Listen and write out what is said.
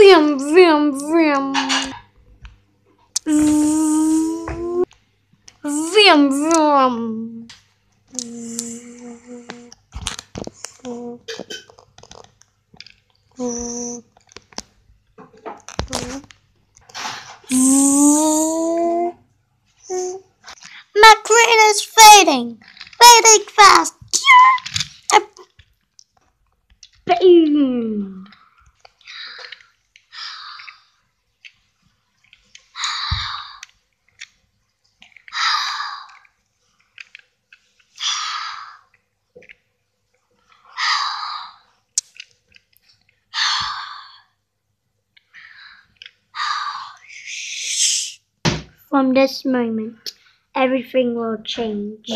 Vroom, vroom, vroom. Vroom, vroom. My screen is fading, fading fast. From this moment, everything will change.